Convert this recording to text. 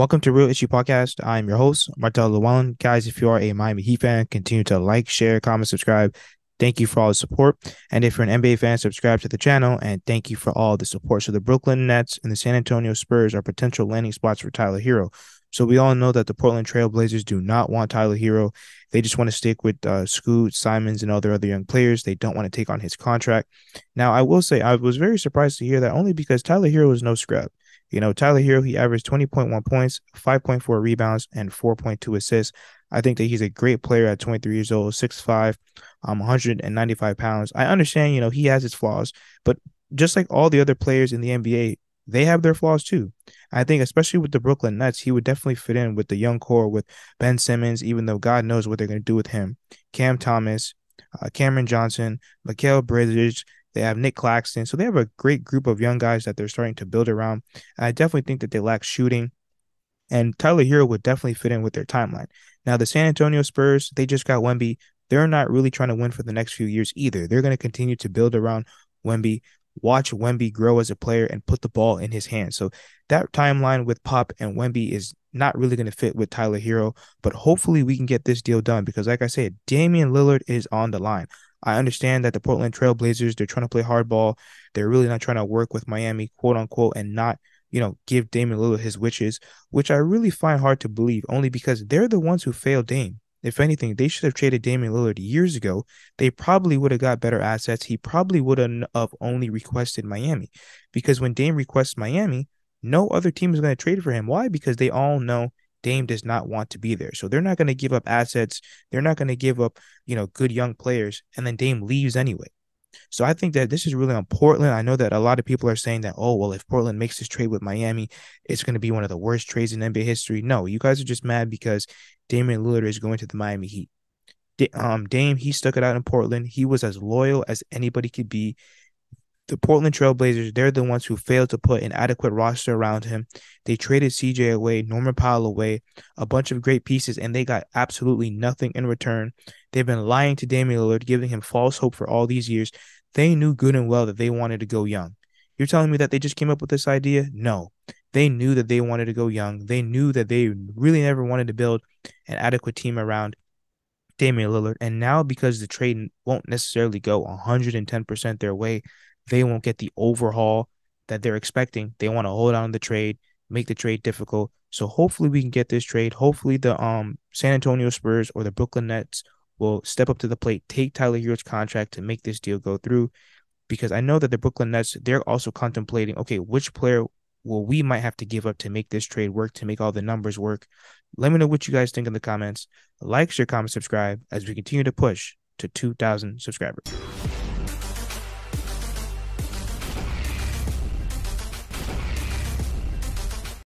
Welcome to Real Issue Podcast. I'm your host, Martel Llewellyn. Guys, if you are a Miami Heat fan, continue to like, share, comment, subscribe. Thank you for all the support. And if you're an NBA fan, subscribe to the channel. And thank you for all the support. So the Brooklyn Nets and the San Antonio Spurs are potential landing spots for Tyler Herro. So we all know that the Portland Trailblazers do not want Tyler Herro. They just want to stick with uh, Scoot, Simons, and all their other young players. They don't want to take on his contract. Now, I will say I was very surprised to hear that only because Tyler Herro is no scrub. You know, Tyler Herro, he averaged 20.1 points, 5.4 rebounds, and 4.2 assists. I think that he's a great player at 23 years old, 6'5, um, 195 pounds. I understand, you know, he has his flaws, but just like all the other players in the NBA, they have their flaws too. I think, especially with the Brooklyn Nets, he would definitely fit in with the young core with Ben Simmons, even though God knows what they're going to do with him. Cam Thomas, uh, Cameron Johnson, Mikal Bridges, they have Nick Claxton. So they have a great group of young guys that they're starting to build around. And I definitely think that they lack shooting. And Tyler Herro would definitely fit in with their timeline. Now, the San Antonio Spurs, they just got Wemby. They're not really trying to win for the next few years either. They're going to continue to build around Wemby, watch Wemby grow as a player and put the ball in his hands. So that timeline with Pop and Wemby is not really going to fit with Tyler Herro, but hopefully we can get this deal done because, like I said, Damian Lillard is on the line. I understand that the Portland Trailblazers, they're trying to play hardball. They're really not trying to work with Miami, quote unquote, and not, you know, give Damian Lillard his wishes, which I really find hard to believe only because they're the ones who failed Dame. If anything, they should have traded Damian Lillard years ago. They probably would have got better assets. He probably would have only requested Miami because when Dame requests Miami, no other team is going to trade for him. Why? Because they all know Dame does not want to be there. So they're not going to give up assets. They're not going to give up, you know, good young players. And then Dame leaves anyway. So I think that this is really on Portland. I know that a lot of people are saying that, oh, well, if Portland makes this trade with Miami, it's going to be one of the worst trades in NBA history. No, you guys are just mad because Damian Lillard is going to the Miami Heat. Um, Dame, he stuck it out in Portland. He was as loyal as anybody could be the Portland Trailblazers, they're the ones who failed to put an adequate roster around him. They traded CJ away, Norman Powell away, a bunch of great pieces, and they got absolutely nothing in return. They've been lying to Damian Lillard, giving him false hope for all these years. They knew good and well that they wanted to go young. You're telling me that they just came up with this idea? No. They knew that they wanted to go young. They knew that they really never wanted to build an adequate team around Damian Lillard. And now, because the trade won't necessarily go 110% their way, they won't get the overhaul that they're expecting. They want to hold on to the trade, make the trade difficult. So hopefully we can get this trade. Hopefully the um San Antonio Spurs or the Brooklyn Nets will step up to the plate, take Tyler Herro's contract to make this deal go through. Because I know that the Brooklyn Nets, they're also contemplating, okay, which player will we might have to give up to make this trade work, to make all the numbers work. Let me know what you guys think in the comments. Like, share, comment, subscribe as we continue to push to 2,000 subscribers.